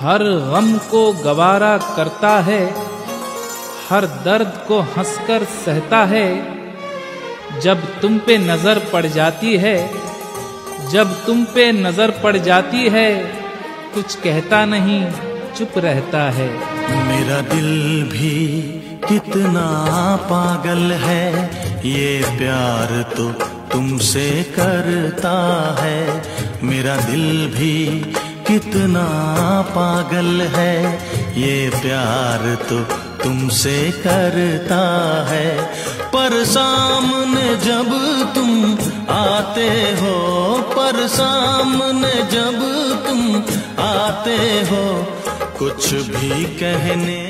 हर गम को गवारा करता है, हर दर्द को हंसकर सहता है। जब तुम पे नज़र पड़ जाती है, जब तुम पे नज़र पड़ जाती है, कुछ कहता नहीं, चुप रहता है। मेरा दिल भी कितना पागल है, ये प्यार तो तुमसे करता है। मेरा दिल भी कितना पागल है। ये प्यार तो तुमसे करता है। पर सामने जब तुम आते हो, पर सामने जब तुम आते हो, कुछ भी कहने